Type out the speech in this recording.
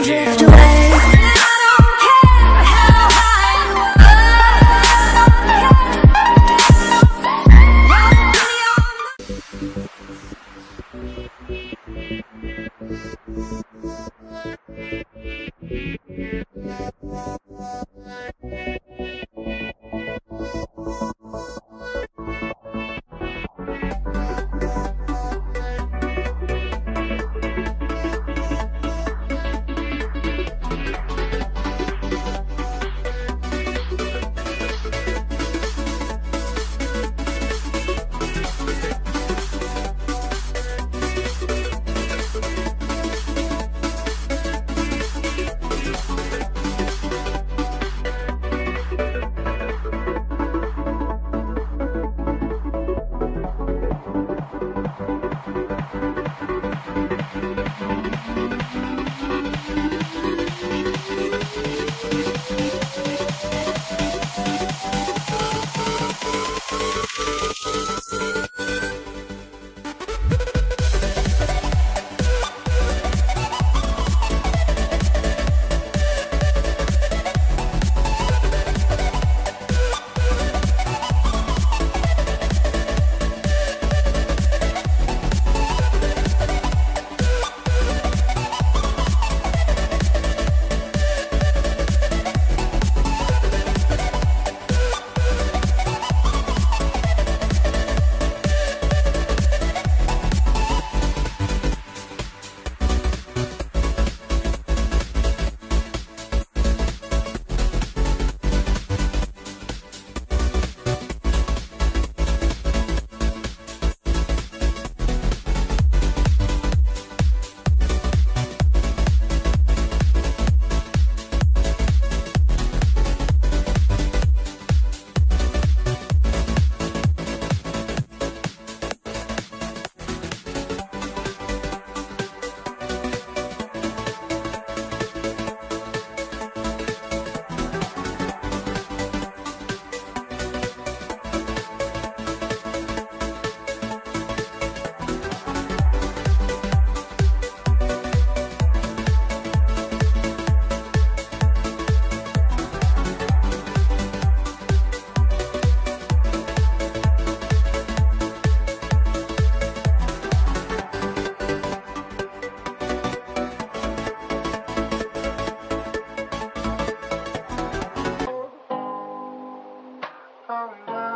drift away. Bye.